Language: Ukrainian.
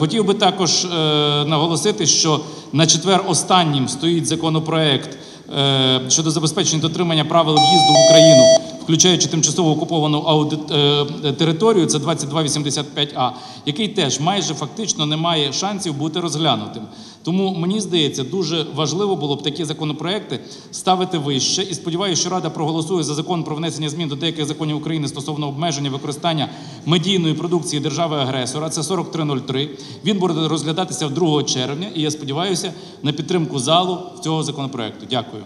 Хотів би також е, наголосити, що на четвер останнім стоїть законопроект е, щодо забезпечення дотримання правил в'їзду в Україну, включаючи тимчасово окуповану аудит, е, територію, це 2285А, який теж майже фактично не має шансів бути розглянутим. Тому мені здається, дуже важливо було б такі законопроекти ставити вище. І сподіваюся, що Рада проголосує за закон про внесення змін до деяких законів України стосовно обмеження використання медійної продукції держави-агресора. Це 4303. Він буде розглядатися 2 червня, і я сподіваюся на підтримку залу цього законопроекту. Дякую.